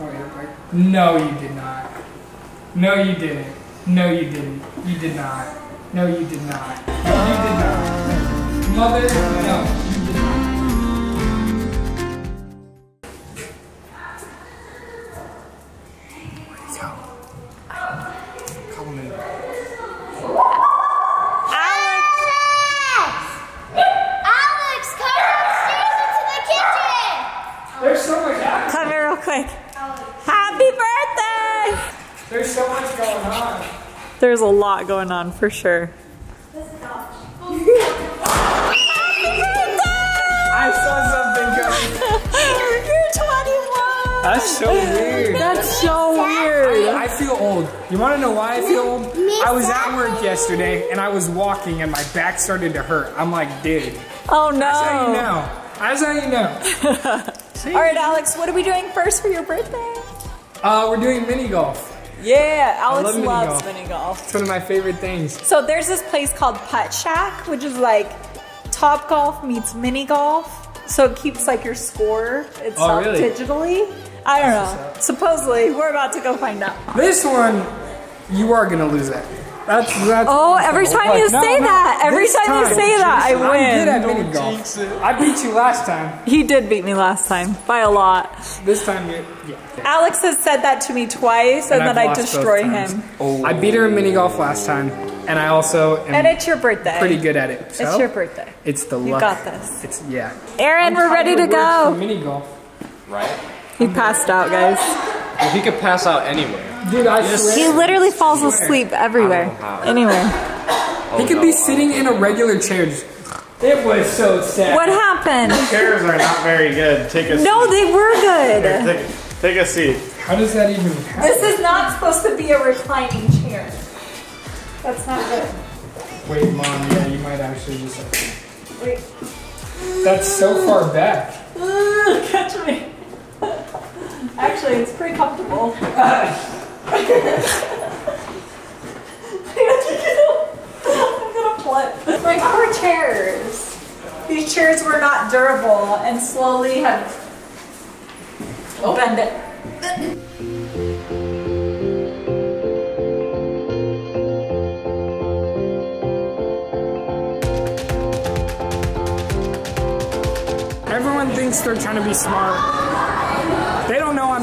Oh. No, you did not. No, you didn't. No, you didn't. You did not. No, you did not. No, you did not. Mother, no, lot going on for sure. I saw something going. You're 21! That's so weird. That's so weird. I feel old. You want to know why I feel old? I was at work yesterday and I was walking and my back started to hurt. I'm like, dude, Oh no. that's how you know. That's how you know. All right, Alex, what are we doing first for your birthday? Uh, we're doing mini golf. Yeah, Alex love mini loves golf. mini golf. It's one of my favorite things. So there's this place called Puttshack, which is like Topgolf meets mini golf. So it keeps like your score oh, itself Oh, really? digitally. I don't know. Supposedly, we're about to go find out. This one, you are gonna lose that. That's that's. Oh, every time you No, say no, that, every this time you say that, I win. I'm good at win. mini golf. I beat you last time. He did beat me last time by a lot. This time, you yeah. Alex has said that to me twice, and, I've then I destroy times. him. I beat her in mini golf last time, and I also am And it's your birthday. pretty good at it. So It's your birthday. It's the luck. You luck. got this. It's yeah. Aaron, we're ready to go. Mini golf. Right? He passed out, guys. Well, he could pass out anywhere. Dude, I He swear. literally falls asleep everywhere. how. Anywhere. Oh, he could be sitting in a regular chair. It was so sad. What happened? Chairs are not very good. Take a No, seat. they were good. Take, take a seat. How does that even happen? This is not supposed to be a reclining chair. That's not good. Wait, mom. Yeah, you might actually just. Wait. That's so far back. Catch me. Actually, it's pretty comfortable. I'm gonna flip. My poor chairs. These chairs were not durable and slowly have oh. bend it. Everyone thinks they're trying to be smart.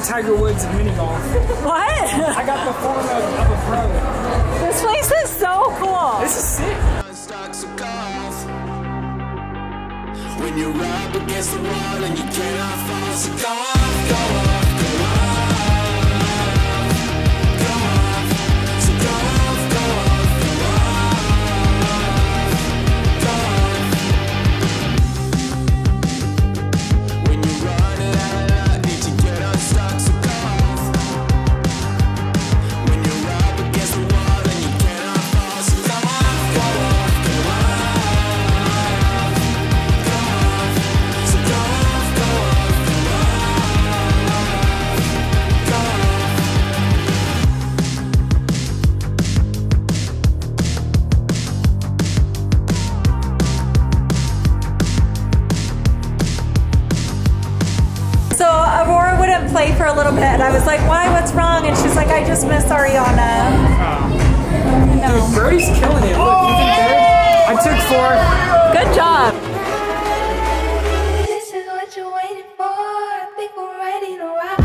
They don't know I'm Tiger Woods in mini golf. What? I got the form of, of a pro. this place is so cool. This is sick. stocks of golf. When you're up against the wall and you cannot fall, so go off, go off, go off. Play for a little bit, and I was like, "Why? What's wrong?" And she's like, "I just miss Ariana." Dude, Brody's killing it. Look, he's in third. I took fourth. Good job. This is what you're waiting for. I think we're ready to rock.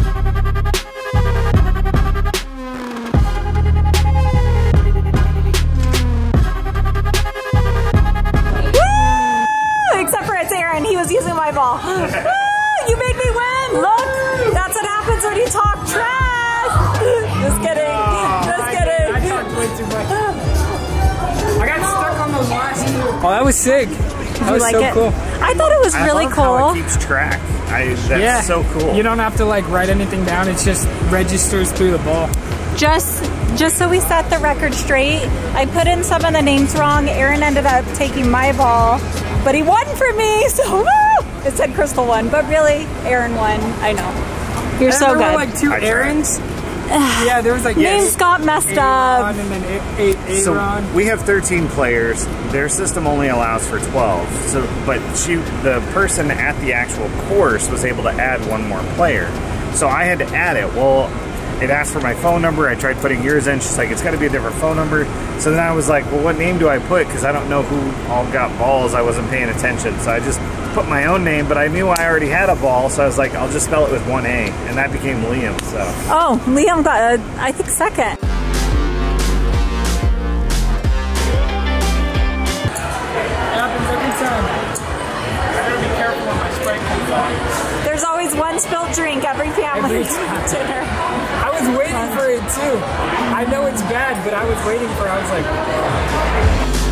Woo! Except for it's Aaron. He was using my ball. Oh, that was sick. That You was like so it? cool. I thought it was I really love How cool. it keeps track. I, that's Yeah. so cool. You don't have to like write anything down. It just registers through the ball. Just just so we set the record straight, I put in some of the names wrong. Aaron ended up taking my ball, but he won for me. So woo! it said Crystal won, but really Aaron won. I know. You're And so there good. were like two I tried. Aaron's. Yeah, there was like Names got messed up. And then A- A- So we have 13 players. Their system only allows for 12. So, but she, the person at the actual course, was able to add one more player. So I had to add it. Well, it asked for my phone number. I tried putting yours in. She's like, it's got to be a different phone number. So then I was like, well, what name do I put? Because I don't know who all got balls. I wasn't paying attention. So I just put my own name, but I knew I already had a ball. So I was like, I'll just spell it with one A. And that became Liam. So Oh, Liam got, a, I think, second. Happens every time. I gotta be careful when my Sprite. There's always one spilled drink every family Every dinner. I was waiting for it too. I know it's bad, but I was waiting for it. I was like,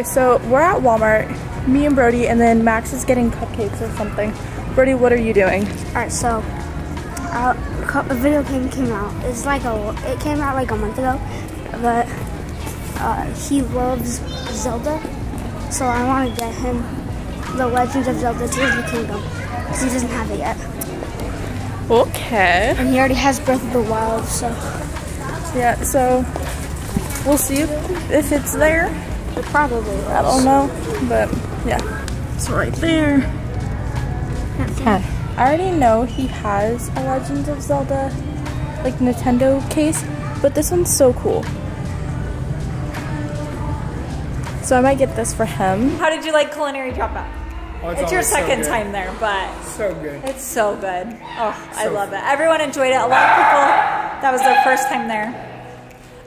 Okay, so we're at Walmart, me and Brody, and then Max is getting cupcakes or something. Brody, what are you doing? Alright, so uh, a video game came out. It's like a it came out like a month ago, but uh, he loves Zelda, so I want to get him the Legend of Zelda Tears of the Kingdom because he doesn't have it yet, Okay. and he already has Breath of the Wild. So Yeah, so we'll see if it's there. It probably I don't know, but yeah. It's right there. will. I already know he has a Legend of Zelda, like Nintendo case, but this one's so cool. So I might get this for him. How did you like Culinary Dropout? Oh, It's your always so second time there, but So good. it's so good. Oh, I So love it. Everyone enjoyed it. A lot of people, that was their first time there.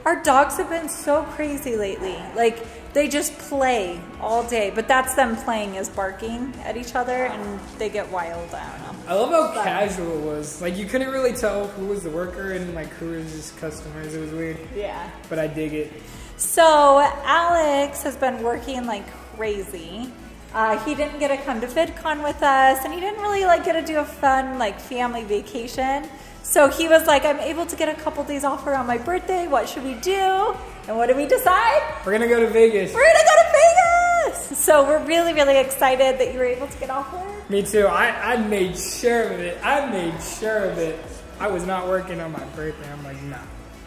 Our dogs have been so crazy lately. Like, they just play all day, but that's them playing is barking at each other and they get wild. I don't know. I love how casual it was. Like you couldn't really tell who was the worker and like who was just customers. It was weird, Yeah. but I dig it. So Alex has been working like crazy. Uh, he didn't get to come to VidCon with us, and he didn't really like get to do a fun like family vacation. So he was like, "I'm able to get a couple days off around my birthday. What should we do?" And what did we decide? We're gonna go to Vegas. We're gonna go to Vegas. So we're really, really excited that you were able to get off work. Me too. I, I made sure of it. I made sure of it. I was not working on my birthday. I'm like, nah.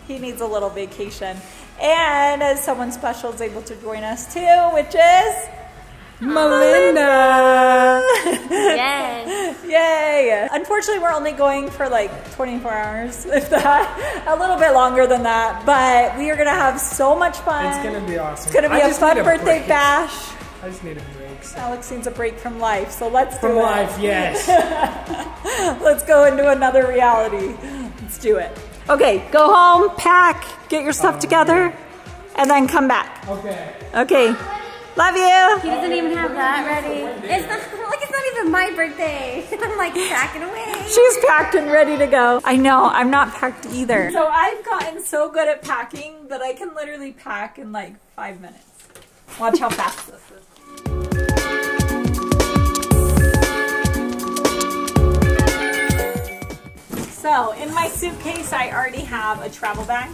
He needs a little vacation, and as someone special is able to join us too, which is Melinda. Yes. Yay! Unfortunately, we're only going for like 24 hours, if that, a little bit longer than that. But we are gonna have so much fun. It's gonna be awesome. It's gonna be I a fun a birthday break. bash. I just need a break. so- Alex needs a break from life, so let's From do life, it. yes. Let's go into another reality. Let's do it. Okay, go home, pack, get your stuff oh, together, and then come back. okay. Okay, love you. He doesn't even have that ready. It's not like it's not even my birthday. I'm like packing away. She's packed and ready to go. I know, I'm not packed either. So I've gotten so good at packing that I can literally pack in like five minutes. Watch how fast this is. So in my suitcase, I already have a travel bag.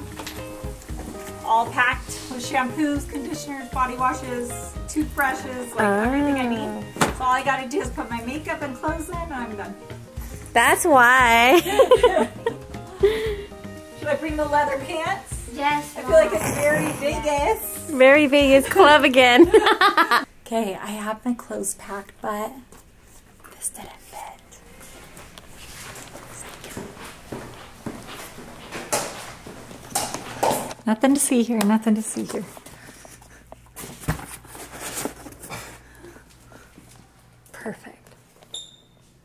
All packed with shampoos, conditioners, body washes, toothbrushes, like ah. everything I need. So all I gotta do is put my makeup and clothes in and I'm done. That's why. Should I bring the leather pants? Yes. I feel like it's very Vegas. Very Vegas club again. Okay, I have my clothes packed, but this didn't fit. Nothing to see here, nothing to see here. Perfect.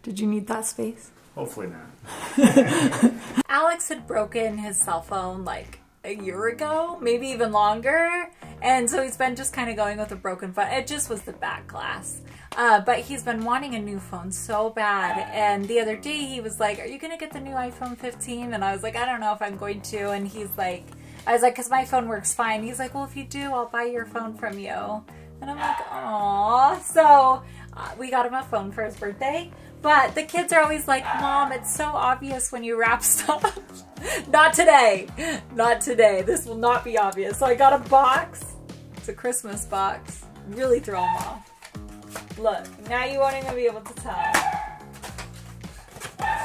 Did you need that space? hopefully not. Alex had broken his cell phone like a year ago, maybe even longer. And so he's been just kind of going with a broken phone. It just was the back glass. Uh, but he's been wanting a new phone so bad. And the other day he was like, Are you going to get the new iPhone 15? And I was like, I don't know if I'm going to. And he's like, I was like, Because my phone works fine. He's like, Well, if you do, I'll buy your phone from you. And I'm like, Aw. So uh, we got him a phone for his birthday. But the kids are always like, Mom, it's so obvious when you wrap stuff. not today. Not today. This will not be obvious. So I got a box. It's a Christmas box. Really throw them off. Look, now you won't even be able to tell.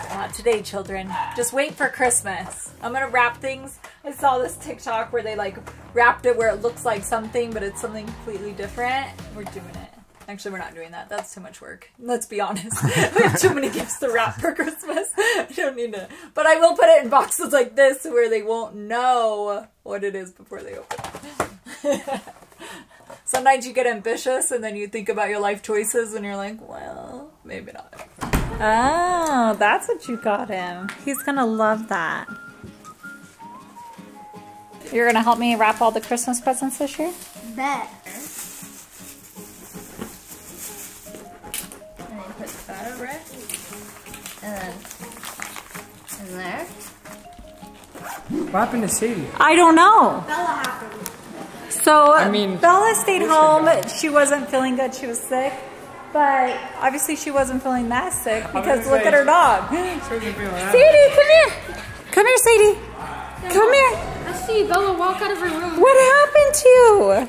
Not today, children. Just wait for Christmas. I'm gonna wrap things. I saw this TikTok where they like wrapped it where it looks like something, but it's something completely different. We're doing it. Actually, we're not doing that. That's too much work. Let's be honest. we have too many gifts to wrap for Christmas. I don't need to. But I will put it in boxes like this where they won't know what it is before they open it. Sometimes you get ambitious and then you think about your life choices and you're like, well, maybe not. Oh, that's what you got him. He's gonna love that. You're gonna help me wrap all the Christmas presents this year? Bet. And then put that over it. And then in there. What happened to Sadie? I don't know. Bella happened. So I mean, Bella stayed home. She wasn't feeling good. She was sick. But obviously she wasn't feeling that sick because look say- at her dog. She wasn't feeling that. Sadie, come here. Come here, Sadie. Come here. I see Bella walk out of her room. What happened to you?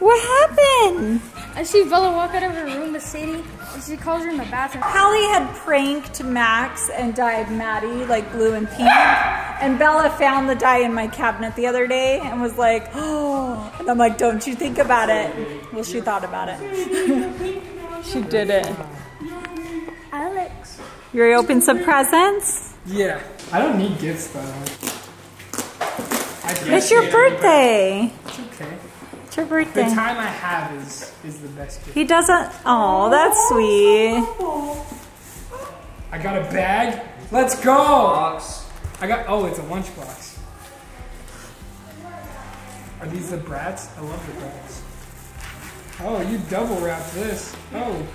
What happened? I see Bella walk out of her room with Sadie, and she calls her in the bathroom. Halie had pranked Max and dyed Maddie like blue and pink. And Bella found the dye in my cabinet the other day and was like, oh. And I'm like, don't you think about it. Well, she thought about it. she did it. Alex. You ready to open some presents? Yeah. I don't need gifts, by the way. I It's your birthday. It's okay. It's your birthday. The time I have is is the best gift. He doesn't. Oh, that's sweet. I got a bag. Let's go. Box. I got. Oh, it's a lunchbox. Are these the brats? I love the brats. Oh, you double wrapped this. Oh,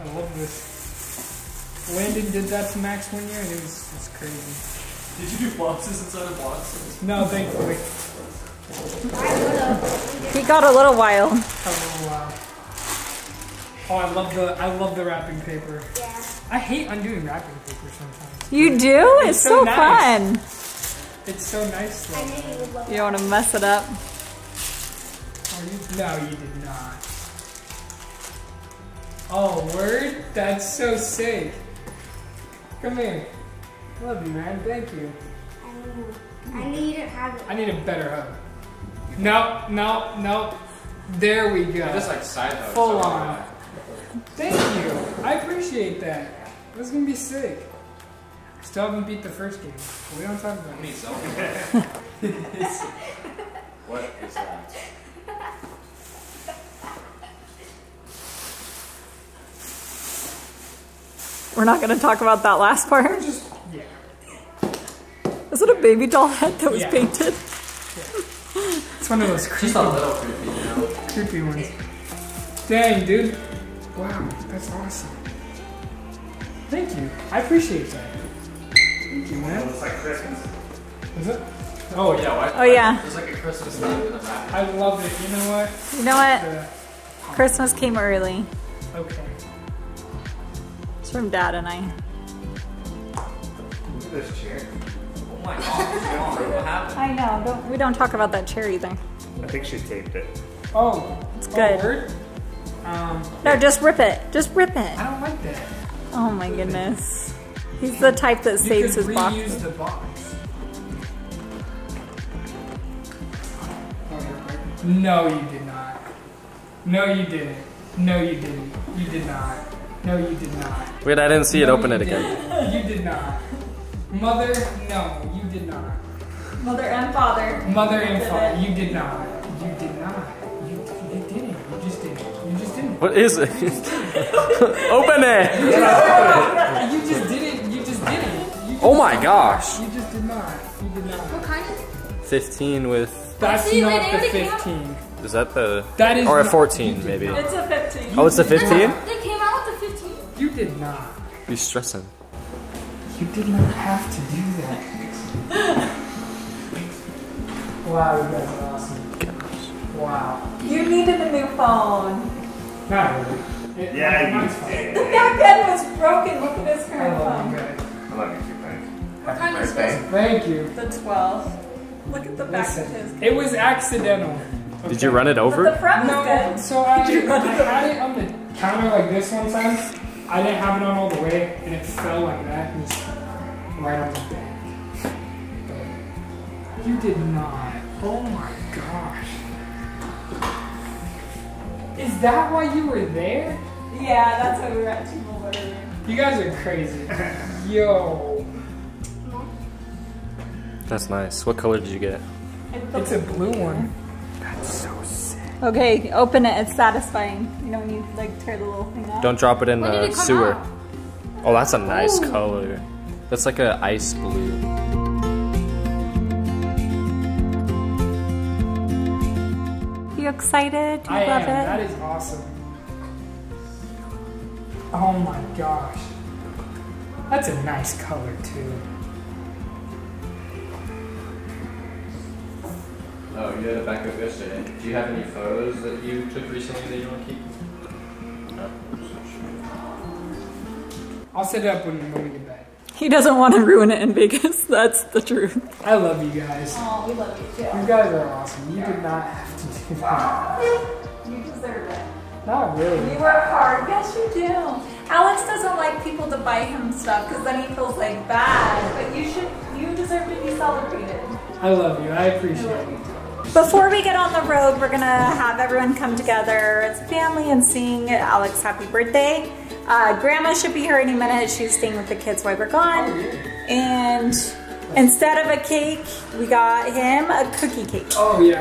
I love this. Landon did that to Max one year, and it was it's crazy. Did you do boxes inside of boxes? No, thankfully. He got a little wild. Oh uh, wow. Oh, I love the I love the wrapping paper. Yeah. I hate undoing wrapping paper sometimes. You do? It's, It's so, so nice. fun. It's so nice though. I knew you would love You don't want to mess it up. Oh, you, no, you did not. Oh, word? That's so sick. Come here. Love you, man. Thank you. I knew you didn't have it. I need a better hug. No, no, no. There we go. Just like side hug. Full so- on. Thank you. I appreciate that. That's gonna be sick. Still haven't beat the first game. but We don't talk about I it. need something. what is that? We're not going to talk about that last part. Just yeah. Is it a baby doll head that was Yeah. painted? It's one of those creepy, Just a little creepy, you know? creepy ones. Dang, dude. Wow, that's awesome. Thank you. I appreciate that. Thank you, man. It's like Christmas. Is it? Oh yeah. Yeah, why? Oh, yeah. Oh, it's like a Christmas theme in the back. I love it. You know what? You know what? Christmas came early. okay. It's from Dad and I. Look at this chair. Oh my god, what happened? I know. Don't we don't talk about that chair either. I think she taped it. Oh, It's oh, good. word? Um, No, just rip it. Just rip it. I don't like that. Oh my goodness. He's the type that You saves his reuse boxes. the box. You're right. No, you did not. No, you didn't. No, you didn't. You did not. No, you did not. Wait, I didn't see it. No, Open it again. didn't. You did not. Mother, no, you did not. Mother and father. Mother and father, you did not. You did not. You, you didn't. You just didn't. You just didn't. What is it? Open it! You just didn't. You just didn't. You just, Oh my gosh. You just did not. You did not. What kind of? 15 with. That's See, not the they already came out. 15. Is that the. That is Or a 14, maybe. It's a 15. Oh, it's a 15? They came out with the 15. You did not. Be stressing. You did not have to do that. wow, you guys are awesome. Wow. You needed a new phone. Not really. It- Yeah, mine's you fine. did. The back end was broken. Look at his current phone. I love you too, Frank. What kind is Birthday. Thank you. The 12. Look at the back of his. Listen, it was accidental. Did you run it But the over? front was No, good. so I, I had it on the counter like this one time. I didn't have it on all the way, and it fell like that, and just right on the back. You did not. Oh my gosh. Is that why you were there? Yeah, that's why we were at T-Mobile earlier. You guys are crazy. Yo, That's nice. What color did you get? it's a blue one. That's so sick. Okay, open it. It's satisfying. You know when you like tear the little thing off. Don't drop it in When the sewer. out? Oh, that's a nice color. That's like a ice blue. You excited? You I love am. it? That is awesome. Oh my gosh. That's a nice color too. Oh, you had a backup yesterday. Do you have any photos that you took recently that you want to keep? I'll set it up when, when we get back. He doesn't want to ruin it in Vegas. That's the truth. I love you guys. Oh, we love you too. You guys are awesome. You did not have to do that. You deserve it. Not really. You work hard. Yes, you do. Alex doesn't like people to buy him stuff because then he feels like bad. But you should. You deserve to be celebrated. I love you. I appreciate it. Before we get on the road, we're gonna have everyone come together as family and sing Alex happy birthday. Uh, Grandma should be here any minute. She's staying with the kids while we're gone. And instead of a cake, we got him a cookie cake Oh yeah.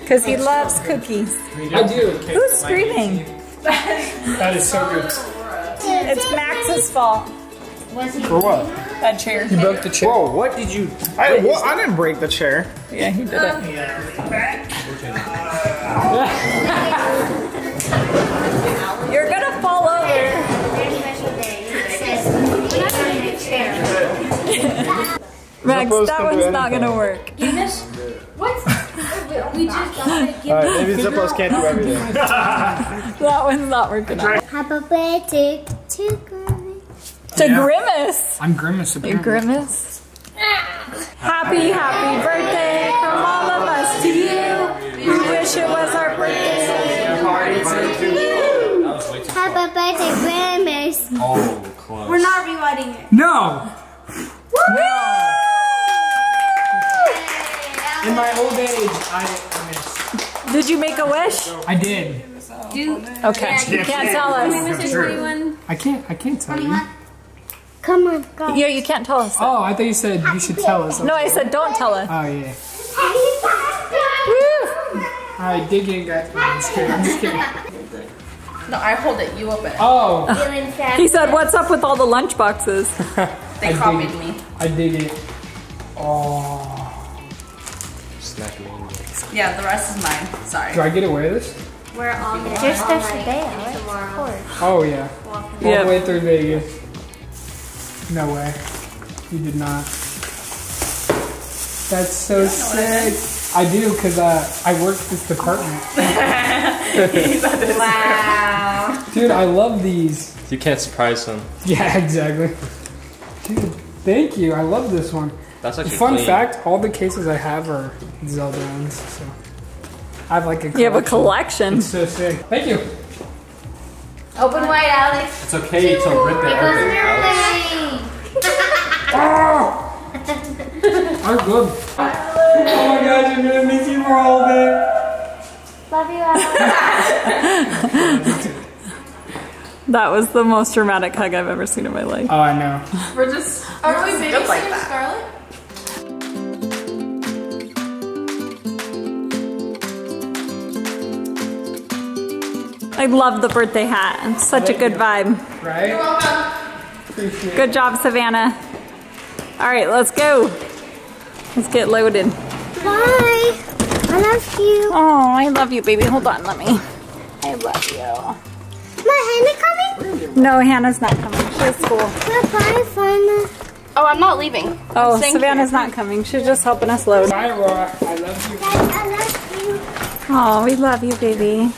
because he loves cookies. I do. Who's screaming? That is so good. It's Max's fault. For what? That chair. You broke the chair. Whoa, what did you? I, well, I didn't break the chair. Yeah, he did it. You're Max, that one's not anything. gonna work. What? we just got it. All right, maybe Zippos can't do everything. That one's not working out. Happy birthday to Grammy. To Grimace. I'm grimace. You're Grimace. Happy, happy birthday from all of us to you. We wish it was our birthday. Happy birthday, Grammys. Oh, close. We're not rewriting it. No. No. In my old age, I I missed. Did you make a wish? I did. Okay, you can't tell us. I can't. I can't tell you. Come on, go. Yeah, you can't tell us. Oh, I thought you said you should tell us. No, I said don't tell us. Oh yeah. Woo! All right, dig in, guys. I'm just kidding. I'm just kidding. No, I hold it. You open it. Oh, He said, "What's up with all the lunch boxes?" They I copied dig me. I dig it. Oh. Snack me. Yeah, the rest is mine. Sorry. Do I get away with this? We're on It's your special day, Alex. Of course. Oh yeah. All Yeah. the way through Vegas. No way. You did not. That's so sick. I do because uh, I work this department. Wow. Dude, I love these. You can't surprise them. Yeah, exactly. Dude, thank you. I love this one. That's actually Fun clean. fact: all the cases I have are Zelda ones. So I have like a. collection. You have a collection. collection. It's so sick. Thank you. Open wide, Alex. It's okay to rip it open, Alex. Oh! I'm good. Oh my gosh, I'm gonna miss you for all day. Love you, Alex. That was the most dramatic hug I've ever seen in my life. Oh, I know. We're just. Are we good like that? Scarlett? I love the birthday hat. It's such a good vibe. Right? You're welcome. Appreciate it. Good job, Savannah. All right, let's go. Let's get loaded. Bye. I love you. Oh, I love you, baby. Hold on, let me. I love you. My Hannah coming? No, Hannah's not coming. She's at school. Bye, Fun. Oh, I'm not leaving. Oh, Thank Savannah's not coming. She's just helping us load. Bye, Aurora. I love you. Dad, I love you. Oh, we love you, baby.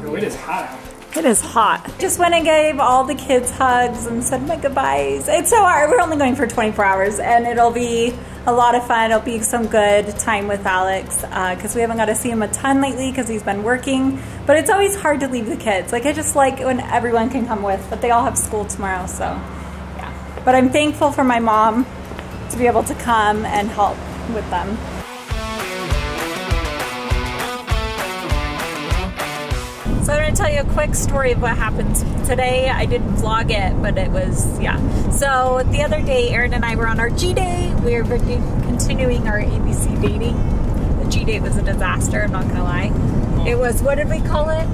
It is hot out. It is hot. Just went and gave all the kids hugs and said my goodbyes. It's so hard. We're only going for 24 hours and it'll be a lot of fun. It'll be some good time with Alex uh, because we haven't got to see him a ton lately because he's been working. But it's always hard to leave the kids. Like I just like when everyone can come with, but they all have school tomorrow, so yeah. But I'm thankful for my mom to be able to come and help with them. So I'm going to tell you a quick story of what happened today. I didn't vlog it, but it was, yeah. So the other day, Aaron and I were on our G day. We were continuing our ABC dating. The G date was a disaster, I'm not going to lie. It was, what did we call it?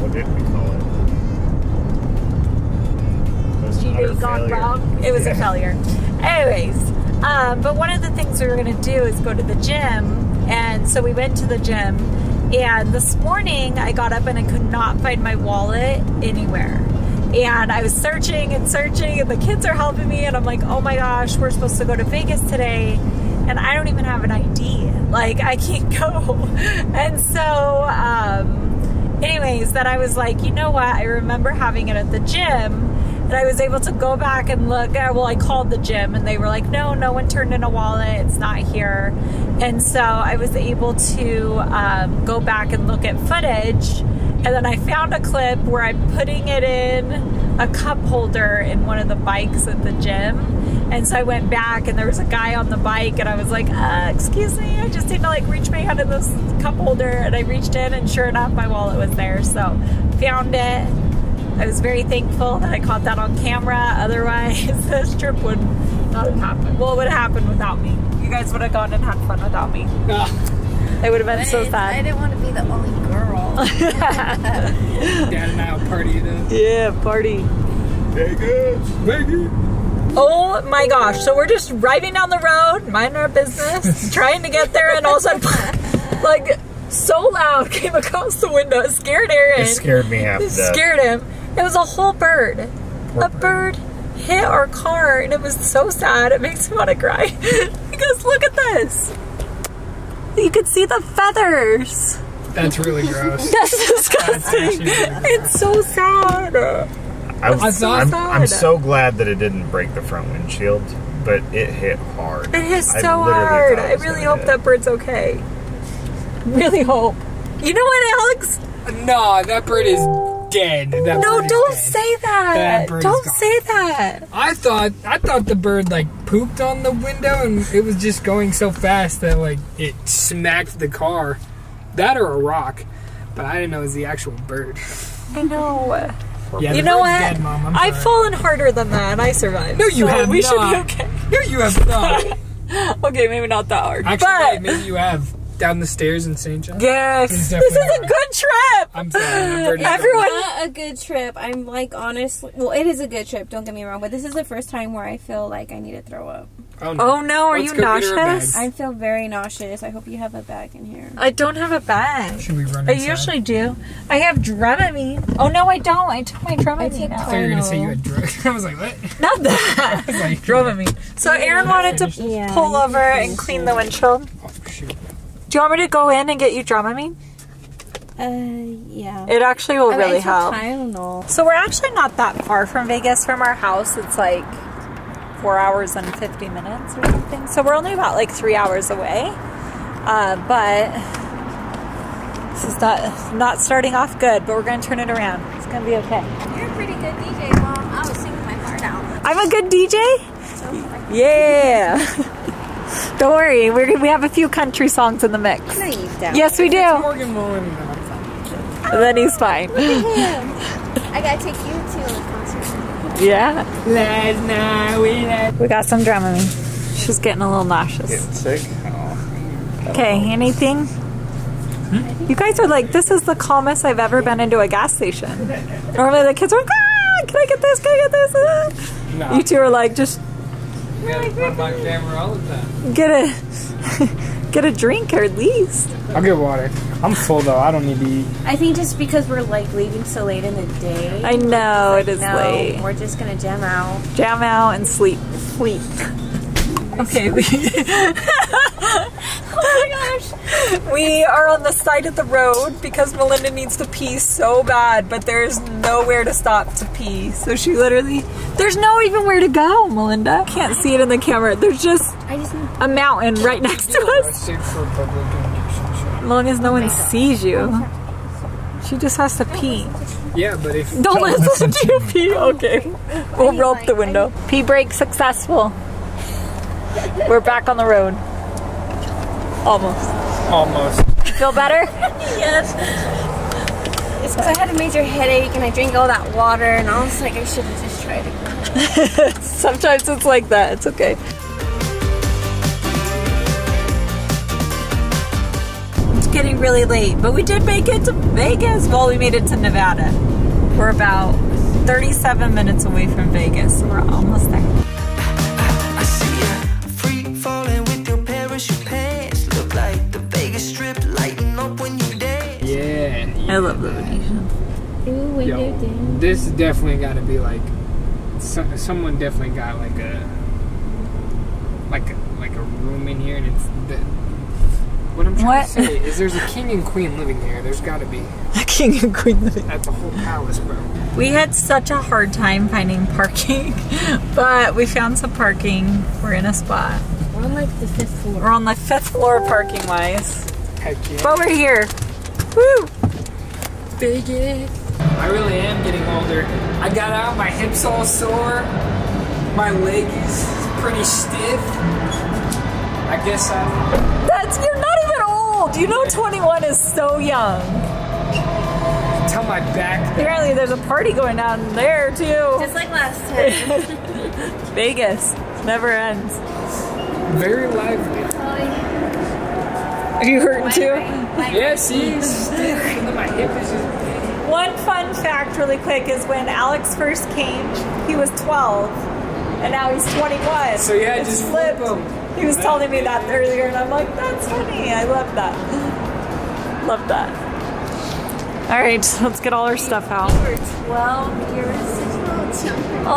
What did we call it? It was G an utter date gone wrong. It was a failure. Anyways, um, but one of the things we were going to do is go to the gym. And so we went to the gym. And this morning I got up and I could not find my wallet anywhere. And I was searching and searching, and the kids are helping me. And I'm like, oh my gosh, we're supposed to go to Vegas today. And I don't even have an ID. Like, I can't go. And so, um, anyways, then I was like, you know what? I remember having it at the gym. And I was able to go back and look. Well, I called the gym and they were like, no, no one turned in a wallet. It's not here. And so I was able to um, go back and look at footage. And then I found a clip where I'm putting it in a cup holder in one of the bikes at the gym. And so I went back and there was a guy on the bike and I was like, uh, excuse me, I just need to like reach my hand in this cup holder. And I reached in and sure enough, my wallet was there. So found it. I was very thankful that I caught that on camera. Otherwise, this trip would not have happened. Well, it would have happened without me. You guys would have gone and had fun without me. Ah. It would have been so sad. I didn't want to be the only girl. Dad and I will party it up. Yeah, party. Vegas. Vegas. Oh my gosh. So we're just driving down the road, minding our business, trying to get there, and all of a sudden, like, so loud came across the window. It scared Aaron. It scared me half to It death. scared him. It was a whole bird. Poor a bird hit our car, and it was so sad. It makes me want to cry. because look at this. You could see the feathers. That's really gross. That's disgusting. actually it's so sad. I was, I saw I'm, that. I'm so glad that it didn't break the front windshield, but it hit hard. It hit so literally hard. I really hope hit. that bird's okay. Really hope. You know what, Alex? no, that bird is dead. That No, don't say that. That don't say that. I thought I thought the bird like pooped on the window and it was just going so fast that like it smacked the car. That or a rock. But I didn't know it was the actual bird. I know. Yeah, You know what? Dead, I've fallen harder than that, and I survived. No, you So have We not. should be okay. No, you have not. Okay, maybe not that hard. Actually, but wait, maybe you have. Down the stairs in St. John. yes, this is definitely a good trip. I'm sorry. The bird is Everyone- Not a good trip. I'm like honestly, well, it is a good trip. Don't get me wrong, but this is the first time where I feel like I need to throw up. Oh no. Oh no, are Let's you go get her a nauseous? I feel very nauseous. I hope you have a bag in here. I don't have a bag. Should we run I inside? usually do. I have Dramamine. Oh no, I don't. I took my Dramamine took I out. thought you were gonna say you had drugs. I was like, what? Not that. Like, Dramamine. So Aaron wanted to Yeah, pull over and clean the windshield. Shoot. Do you want me to go in and get you Dramamine? Uh, yeah. It actually will I- really it's a help. Tylenol. So we're actually not that far from Vegas from our house. It's like four hours and 50 minutes or something. So we're only about like three hours away. Uh, but this is not, not starting off good, but we're going to turn it around. It's going to be okay. You're a pretty good DJ, Mom. I was singing my heart out. I'm a good DJ? Yeah. Don't worry, we're, we have a few country songs in the mix. No, you don't. Yes, we do. Morgan Wallen. And then he's fine. I gotta take you to a concert. Yeah. Last night we had. We got some Dramamine. She's getting a little nauseous. Getting sick? Oh. Okay, anything? You guys are like, this is the calmest I've ever been into a gas station. Normally the kids are like, ah, can I get this? Can I get this? Ah. No. You two are like, just You gotta put my camera all the time. get a get a drink or at least. I'll get water. I'm full though. I don't need to eat. I think just because we're like leaving so late in the day. I know it is no, late. We're just gonna jam out. Jam out and sleep. Sleep. Okay. we- gosh! We are on the side of the road because Melinda needs to pee so bad, but there's nowhere to stop to pee. So she literally, there's no even where to go, Melinda. Can't see it in the camera. There's just just a mountain right next to us. Arrested for public injection. As long as no one sees you. She just has to pee. Yeah, but if Don't listen to you pee. Okay. We'll roll up the window. Pee break successful. We're back on the road. Almost. almost. Feel better? Yes. It's because I had a major headache and I drank all that water and I was like, I should have just tried it. Sometimes it's like that. It's okay. It's getting really late, but we did make it to Vegas. Well, we made it to Nevada. We're about 37 minutes away from Vegas. So we're almost there. I love the Venetian. Ooh, when Yo, this definitely got to be like, so, someone definitely got like a, like a, like a room in here, and it's the. What I'm trying What? to say is, there's a king and queen living here. There's got to be a King and Queen living. at the whole palace, bro. We had such a hard time finding parking, but we found some parking. We're in a spot. We're on like the fifth floor. We're on the fifth floor parking wise, Heck yeah. but we're here. Woo! Vegas. I really am getting older. I got out, my hips all sore, my leg is pretty stiff. I guess I That's you're not even old. You know 21 is so young. tell my back. Apparently there's a party going on there too. Just like last time. Vegas never ends. Very lively. Are you hurting too? Yeah, see, it's stiff. And then my hip is just. One fun fact, really quick, is when Alex first came, he was 12, and now he's 21. So yeah, It just flip him. He was telling me that earlier, and I'm like, that's funny. I love that. Love that. All right, let's get all our stuff out. You're 12, you're six months younger. Aww,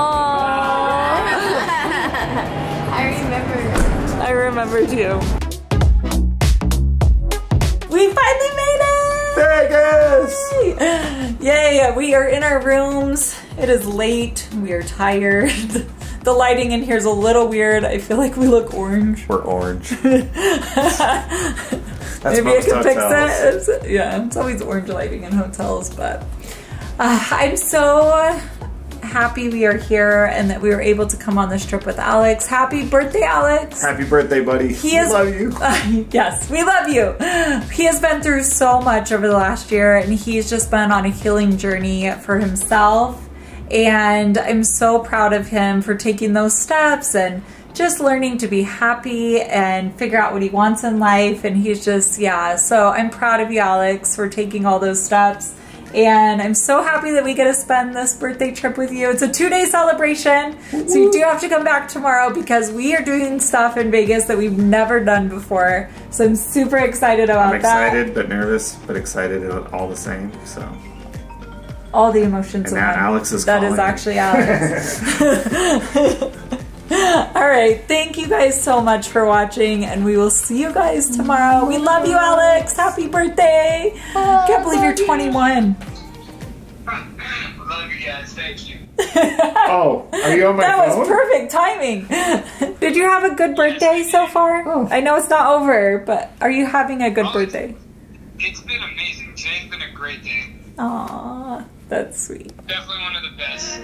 I remember. I remember too. We finally made it! Vegas! Yay! We are in our rooms. It is late. We are tired. The lighting in here is a little weird. I feel like we look orange. We're orange. Maybe I can fix hotels. it. Yeah, it's always orange lighting in hotels, but uh, I'm so happy we are here and that we were able to come on this trip with Alex. Happy birthday, Alex! Happy birthday, buddy. He We is- love you. yes, we love you. He has been through so much over the last year and he's just been on a healing journey for himself. And I'm so proud of him for taking those steps and just learning to be happy and figure out what he wants in life. And he's just, yeah. So I'm proud of you, Alex, for taking all those steps. And I'm so happy that we get to spend this birthday trip with you. It's a two day celebration. So you do have to come back tomorrow because we are doing stuff in Vegas that we've never done before. So I'm super excited about that. I'm that. excited but nervous, but excited all the same. So All the emotions. And now. Alex is That is calling. actually Alex. All right. Thank you guys so much for watching, and we will see you guys tomorrow. We love you, Alex. Happy birthday. I Can't believe you're 21. Love you guys. Thank you. oh, are you on my that phone? was perfect timing. Did you have a good birthday so far? Oh. I know it's not over, but are you having a good oh, birthday? It's been amazing. Today's been a great day. Aw, that's sweet. Definitely one of the best.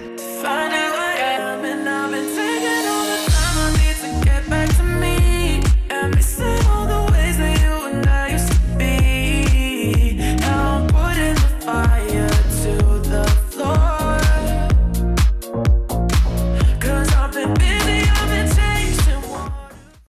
I.